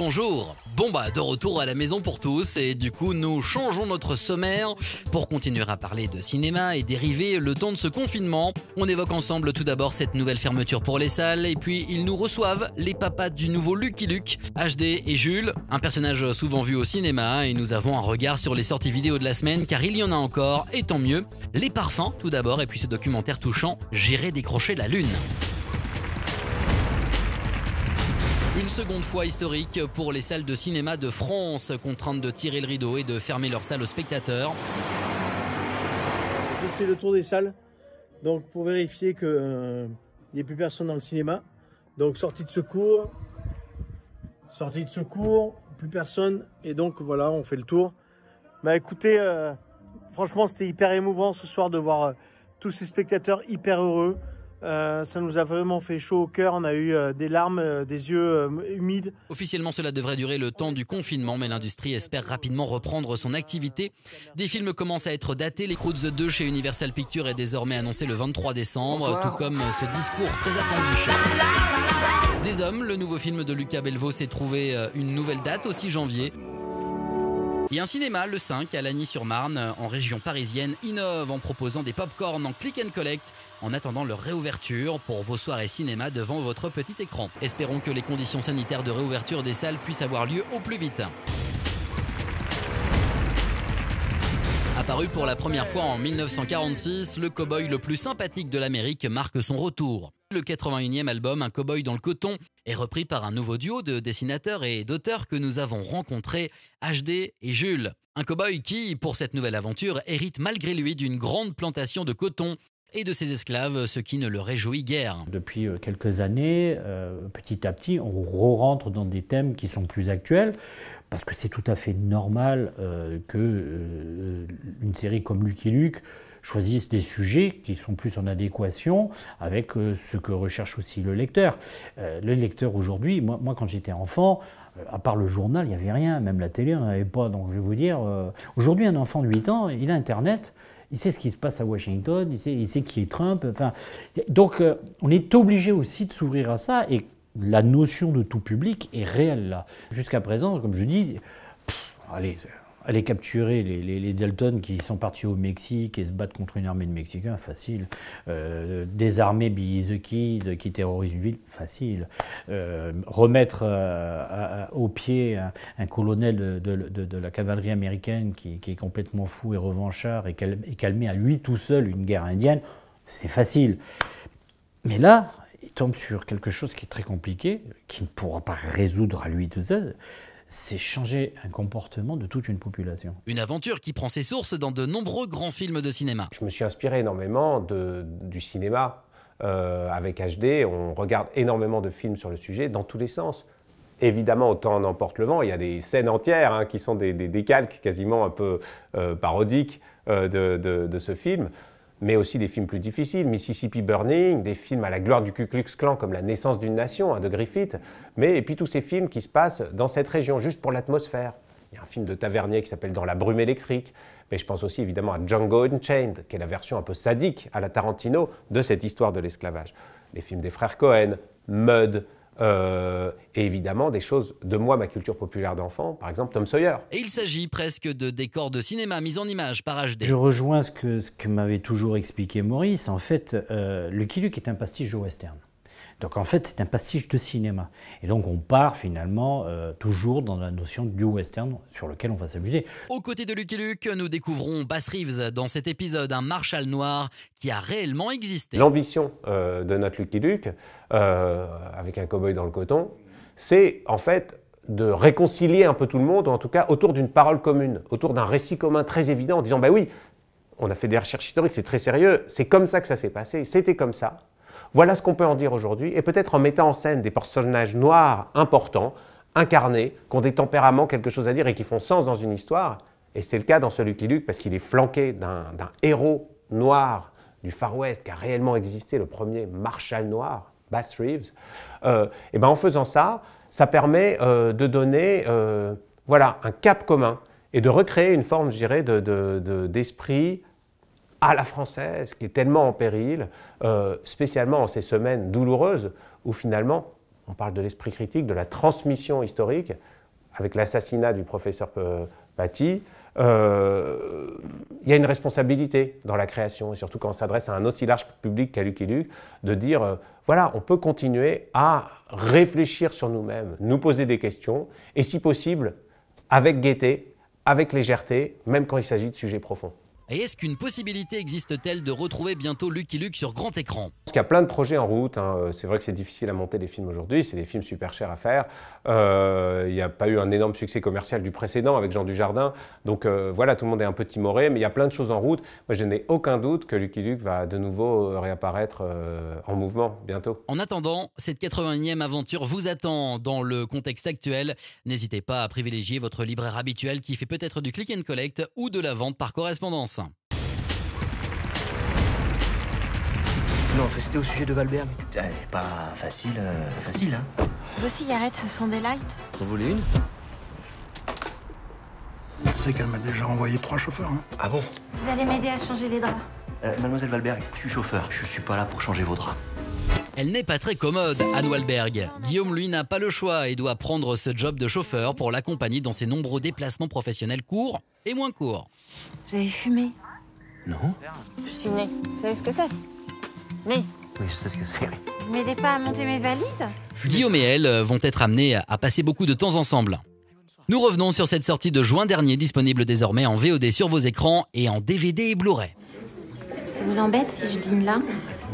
bonjour. Bon bah de retour à la maison pour tous. Et du coup nous changeons notre sommaire pour continuer à parler de cinéma et dériver le temps de ce confinement. On évoque ensemble tout d'abord cette nouvelle fermeture pour les salles. Et puis ils nous reçoivent les papas du nouveau Lucky Luke, HD et Jules, un personnage souvent vu au cinéma. Et nous avons un regard sur les sorties vidéo de la semaine car il y en a encore. Et tant mieux. Les parfums tout d'abord. Et puis ce documentaire touchant J'irai décrocher la lune. Une seconde fois historique pour les salles de cinéma de France, contraintes de tirer le rideau et de fermer leurs salles aux spectateurs. Je fais le tour des salles, donc pour vérifier qu'il n'y ait plus personne dans le cinéma. Donc sortie de secours, sortie de secours, plus personne, et donc voilà, on fait le tour. Bah écoutez, euh, franchement c'était hyper émouvant ce soir de voir euh, tous ces spectateurs hyper heureux. Euh, ça nous a vraiment fait chaud au cœur. On a eu euh, des larmes, euh, des yeux humides. Officiellement, cela devrait durer le temps du confinement, mais l'industrie espère rapidement reprendre son activité. Des films commencent à être datés. Les Croods 2 chez Universal Pictures est désormais annoncé le 23 décembre, tout comme ce discours très attendu. Des Hommes, le nouveau film de Lucas Belvaux s'est trouvé une nouvelle date au 6 janvier. Et un cinéma, le 5, à Lagny-sur-Marne, en région parisienne, innove en proposant des pop-corn en click and collect en attendant leur réouverture pour vos soirées cinéma devant votre petit écran. Espérons que les conditions sanitaires de réouverture des salles puissent avoir lieu au plus vite. Apparu pour la première fois en 1946, le cowboy le plus sympathique de l'Amérique marque son retour. Le 81e album, Un cowboy dans le coton, est repris par un nouveau duo de dessinateurs et d'auteurs que nous avons rencontrés, HD et Jules. Un cowboy qui, pour cette nouvelle aventure, hérite malgré lui d'une grande plantation de coton et de ses esclaves, ce qui ne le réjouit guère. Depuis euh, quelques années, euh, petit à petit, on re-rentre dans des thèmes qui sont plus actuels, parce que c'est tout à fait normal euh, que une série comme Lucky Luke choisissent des sujets qui sont plus en adéquation avec euh, ce que recherche aussi le lecteur. Euh, le lecteur aujourd'hui, moi, quand j'étais enfant, euh, à part le journal, il n'y avait rien, même la télé, on n'en avait pas. Donc je vais vous dire, aujourd'hui un enfant de 8 ans, il a Internet, il sait ce qui se passe à Washington, il sait, qui est Trump. Enfin, donc on est obligé aussi de s'ouvrir à ça et la notion de tout public est réelle là. Jusqu'à présent, comme je dis, allez, aller capturer les, Dalton qui sont partis au Mexique et se battre contre une armée de Mexicains, facile. Euh, désarmer Billy the Kid qui terrorise une ville, facile. Euh, remettre euh, au pied un, colonel de, la cavalerie américaine qui, est complètement fou et revanchard et, calmer à lui tout seul une guerre indienne, c'est facile. Mais là, il tombe sur quelque chose qui est très compliqué, qui ne pourra pas résoudre à lui tout seul c'est changer un comportement de toute une population. Une aventure qui prend ses sources dans de nombreux grands films de cinéma. Je me suis inspiré énormément de, du cinéma. Euh, avec HD, on regarde énormément de films sur le sujet dans tous les sens. Évidemment, autant en emporte le vent, il y a des scènes entières hein, qui sont des, décalques quasiment un peu euh, parodiques euh, de, de, ce film mais aussi des films plus difficiles, Mississippi Burning, des films à la gloire du Ku Klux Klan comme La naissance d'une nation hein, de Griffith, mais et puis tous ces films qui se passent dans cette région juste pour l'atmosphère. Il y a un film de Tavernier qui s'appelle Dans la brume électrique, mais je pense aussi évidemment à Django Unchained, qui est la version un peu sadique à la Tarantino de cette histoire de l'esclavage. Les films des frères Cohen, Mud, euh, et évidemment des choses de moi, ma culture populaire d'enfant, par exemple Tom Sawyer. Et il s'agit presque de décors de cinéma mis en image par HD. Je rejoins ce que, ce que m'avait toujours expliqué Maurice. En fait, euh, le Lucky est un pastiche de western. Donc en fait, c'est un pastiche de cinéma. Et donc on part finalement euh, toujours dans la notion du western sur lequel on va s'amuser. Aux côtés de Lucky Luke, nous découvrons Bass Reeves dans cet épisode, un Marshall noir qui a réellement existé. L'ambition euh, de notre Lucky Luke, euh, avec un cowboy dans le coton, c'est en fait de réconcilier un peu tout le monde, ou en tout cas autour d'une parole commune, autour d'un récit commun très évident, en disant, bah oui, on a fait des recherches historiques, c'est très sérieux, c'est comme ça que ça s'est passé, c'était comme ça. Voilà ce qu'on peut en dire aujourd'hui, et peut-être en mettant en scène des personnages noirs importants, incarnés, qui ont des tempéraments, quelque chose à dire et qui font sens dans une histoire. Et c'est le cas dans ce Lucky Luke parce qu'il est flanqué d'un héros noir du Far West qui a réellement existé, le premier Marshal noir, Bass Reeves. Euh, et ben en faisant ça, ça permet euh, de donner euh, voilà, un cap commun et de recréer une forme, je dirais, d'esprit à la française, qui est tellement en péril, euh, spécialement en ces semaines douloureuses où finalement on parle de l'esprit critique, de la transmission historique, avec l'assassinat du professeur Paty, euh, il y a une responsabilité dans la création, et surtout quand on s'adresse à un aussi large public qu'à Lucky Luke, de dire, euh, voilà, on peut continuer à réfléchir sur nous-mêmes, nous poser des questions, et si possible, avec gaieté, avec légèreté, même quand il s'agit de sujets profonds. Et est-ce qu'une possibilité existe-t-elle de retrouver bientôt Lucky Luke sur grand écran? Il y a plein de projets en route. Hein. C'est vrai que c'est difficile à monter des films aujourd'hui. C'est des films super chers à faire. Euh, il n'y a pas eu un énorme succès commercial du précédent avec Jean Dujardin. Donc euh, voilà, tout le monde est un peu timoré. Mais il y a plein de choses en route. Moi, je n'ai aucun doute que Lucky Luke va de nouveau réapparaître euh, en mouvement bientôt. En attendant, cette 81e aventure vous attend dans le contexte actuel. N'hésitez pas à privilégier votre libraire habituel qui fait peut-être du click and collect ou de la vente par correspondance. Non, c'était au sujet de Valberg. Elle est pas facile, euh, facile, hein. Vos cigarettes, ce sont des lights Vous en voulez une C'est qu'elle m'a déjà envoyé trois chauffeurs. Hein. Ah bon Vous allez m'aider à changer les draps. Euh, mademoiselle Valberg, je suis chauffeur. Je suis pas là pour changer vos draps. Elle n'est pas très commode, Anne Wahlberg. Guillaume, lui, n'a pas le choix et doit prendre ce job de chauffeur pour l'accompagner dans ses nombreux déplacements professionnels courts et moins courts. Vous avez fumé? Non Je suis née. Vous savez ce que c'est? Oui, je sais ce que c'est, oui. Vous m'aidez pas à monter mes valises Guillaume et elle vont être amenés à passer beaucoup de temps ensemble. Nous revenons sur cette sortie de juin dernier, disponible désormais en VOD sur vos écrans et en DVD et Blu-ray. Ça vous embête si je dîne là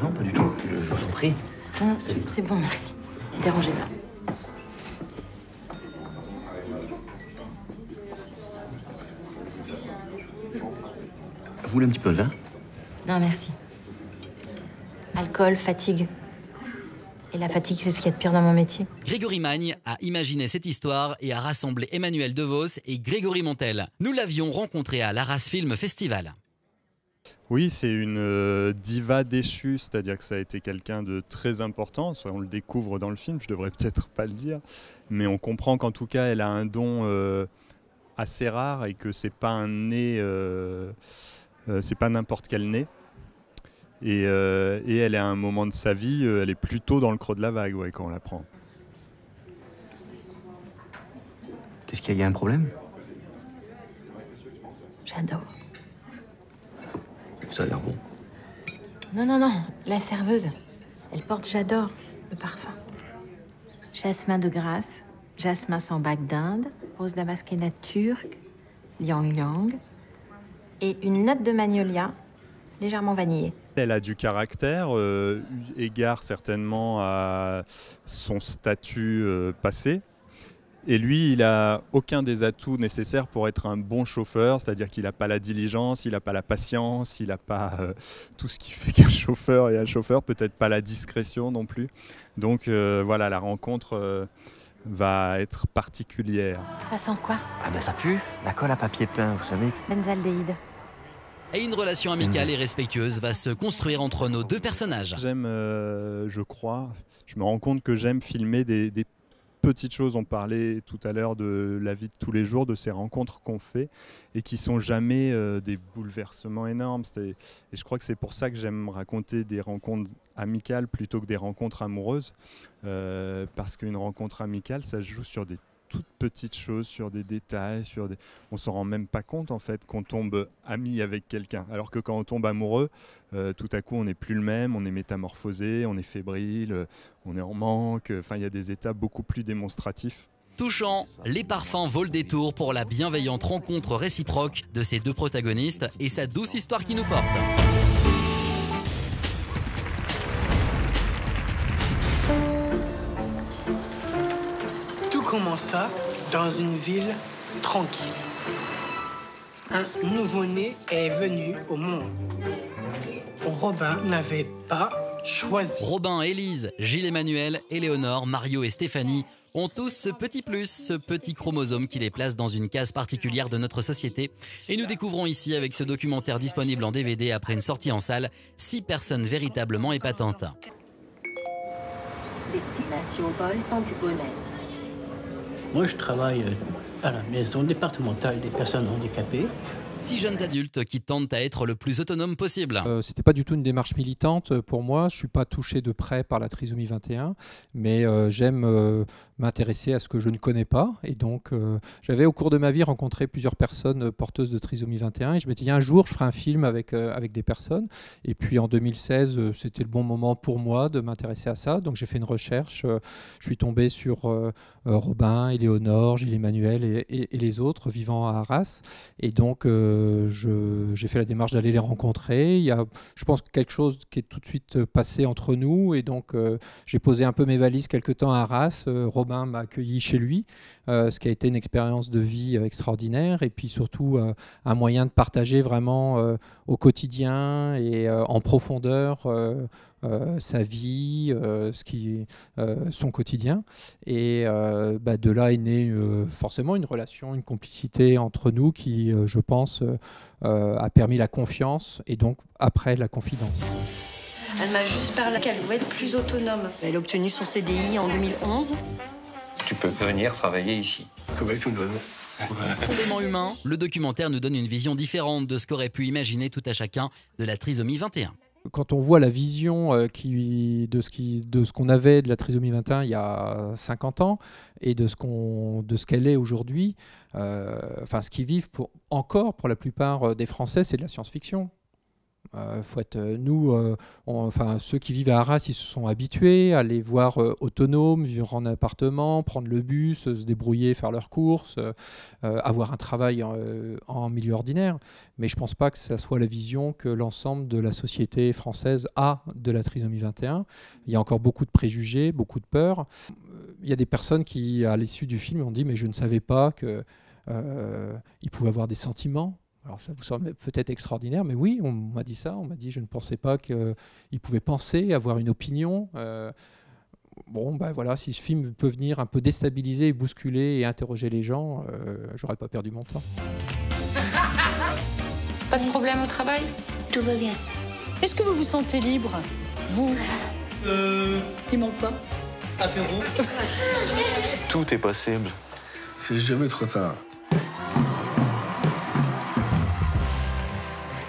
Non, pas du tout. Je, vous en prie. Non, non, c'est bon, merci. Dérangez pas. Vous voulez un petit peu de vin? Non, merci. Alcool, fatigue. Et la fatigue, c'est ce qu'il y a de pire dans mon métier. Grégory Magne a imaginé cette histoire et a rassemblé Emmanuel DeVos et Grégory Montel. Nous l'avions rencontré à l'Arras Film Festival. Oui, c'est une euh, diva déchue, c'est-à-dire que ça a été quelqu'un de très important. Soit on le découvre dans le film, je devrais peut-être pas le dire, mais on comprend qu'en tout cas, elle a un don euh, assez rare et que c'est pas un nez, euh, c'est pas n'importe quel nez. Et, et, elle est à un moment de sa vie, elle est plutôt dans le creux de la vague ouais, quand on la prend. Qu'est-ce qu'il y a, y a un problème? J'adore. Ça a l'air bon. Non, non, non, la serveuse. Elle porte J'adore, le parfum. Jasmin de Grasse, jasmin sans bague d'Inde, rose damasquena turque, liang liang, et une note de magnolia légèrement vanillée. Elle a du caractère, euh, égard certainement à son statut euh, passé. Et lui, il n'a aucun des atouts nécessaires pour être un bon chauffeur, c'est-à-dire qu'il n'a pas la diligence, il n'a pas la patience, il n'a pas euh, tout ce qui fait qu'un chauffeur est un chauffeur, peut-être pas la discrétion non plus. Donc euh, voilà, la rencontre euh, va être particulière. Ça sent quoi? Ah ben ça pue, la colle à papier peint, vous savez. Benzaldéhyde. Et une relation amicale et respectueuse va se construire entre nos deux personnages. J'aime, je crois, je me rends compte que j'aime filmer des, des petites choses. On parlait tout à l'heure de la vie de tous les jours, de ces rencontres qu'on fait et qui sont jamais euh, des bouleversements énormes. Et je crois que c'est pour ça que j'aime raconter des rencontres amicales plutôt que des rencontres amoureuses. Euh, parce qu'une rencontre amicale, ça se joue sur des toutes petites choses, sur des détails, sur des... on s'en rend même pas compte en fait qu'on tombe ami avec quelqu'un. Alors que quand on tombe amoureux, euh, tout à coup on n'est plus le même, on est métamorphosé, on est fébrile, euh, on est en manque. Enfin, il y a des états beaucoup plus démonstratifs. Touchant, les parfums volent des tours pour la bienveillante rencontre réciproque de ces deux protagonistes et sa douce histoire qui nous porte. Tout commença dans une ville tranquille. Un nouveau-né est venu au monde. Robin n'avait pas choisi. Robin, Élise, Gilles-Emmanuel, Éléonore, Mario et Stéphanie ont tous ce petit plus, ce petit chromosome qui les place dans une case particulière de notre société. Et nous découvrons ici, avec ce documentaire disponible en DVD après une sortie en salle, six personnes véritablement épatantes. Destination Paul Saint-Dubonnet. Moi, je travaille à la maison départementale des personnes handicapées. Six jeunes adultes qui tentent à être le plus autonome possible. Euh, C'était pas du tout une démarche militante euh, pour moi. Je suis pas touché de près par la trisomie 21, mais euh, j'aime euh, m'intéresser à ce que je ne connais pas. Et donc, j'avais au cours de ma vie rencontré plusieurs personnes porteuses de trisomie 21. Et je m'étais dit un jour, je ferai un film avec, avec des personnes. Et puis en 2016, euh, c'était le bon moment pour moi de m'intéresser à ça. Donc j'ai fait une recherche. je suis tombé sur Robin, Éléonore, Gilles Emmanuel et, et- les autres vivant à Arras. Et donc, j'ai fait la démarche d'aller les rencontrer. Il y a, je pense, quelque chose qui est tout de suite euh, passé entre nous. Et donc, euh, j'ai posé un peu mes valises quelque temps à Arras. Euh, Robin m'a accueilli chez lui, euh, ce qui a été une expérience de vie euh, extraordinaire. Et puis surtout, euh, un moyen de partager vraiment euh, au quotidien et euh, en profondeur euh, euh, sa vie, euh, ce qui, euh, son quotidien. Et euh, bah, de là est née euh, forcément une relation, une complicité entre nous qui, euh, je pense, euh, euh, a permis la confiance et donc après la confidence. Elle m'a juste parlé qu'elle voulait être plus autonome. Elle a obtenu son CDI en 2011. Tu peux venir travailler ici. Comment tu me donnes Fondément humain, le documentaire nous donne une vision différente de ce qu'aurait pu imaginer tout à chacun de la trisomie 21. Quand on voit la vision euh, de ce qu'on avait de la trisomie 21 il y a 50 ans et de ce qu'elle est aujourd'hui, euh, enfin ce qu'ils vivent encore pour la plupart euh, des Français, c'est de la science-fiction. Euh, faut être, euh, nous, euh, enfin ceux qui vivent à Arras, ils se sont habitués à les voir euh, autonomes, vivre en appartement, prendre le bus, euh, se débrouiller, faire leurs courses, avoir un travail en milieu ordinaire. Mais je pense pas que ça soit la vision que l'ensemble de la société française a de la trisomie 21. Il y a encore beaucoup de préjugés, beaucoup de peurs. Il y a des personnes qui, à l'issue du film, ont dit mais je ne savais pas euh, il pouvait avoir des sentiments. Alors ça vous semble peut-être extraordinaire, mais oui, on m'a dit ça. On m'a dit je ne pensais pas qu'il pouvait penser, avoir une opinion. Euh, bon, ben voilà, si ce film peut venir un peu déstabiliser, bousculer et interroger les gens, euh, j'aurais pas perdu mon temps. Pas de problème au travail? Tout va bien. Est-ce que vous vous sentez libre Vous? Euh. Il manque quoi? Apéro. Tout est possible. C'est jamais trop tard.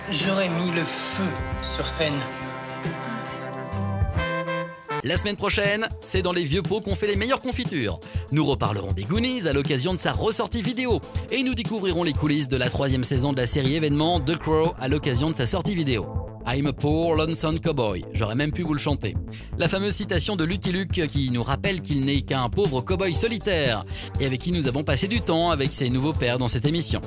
J'aurais mis le feu sur scène. La semaine prochaine, c'est dans les vieux pots qu'on fait les meilleures confitures. Nous reparlerons des Goonies à l'occasion de sa ressortie vidéo. Et nous découvrirons les coulisses de la troisième saison de la série événement The Crow à l'occasion de sa sortie vidéo. I'm a poor lonesome cowboy. J'aurais même pu vous le chanter. La fameuse citation de Lucky Luke qui nous rappelle qu'il n'est qu'un pauvre cowboy solitaire et avec qui nous avons passé du temps avec ses nouveaux pères dans cette émission.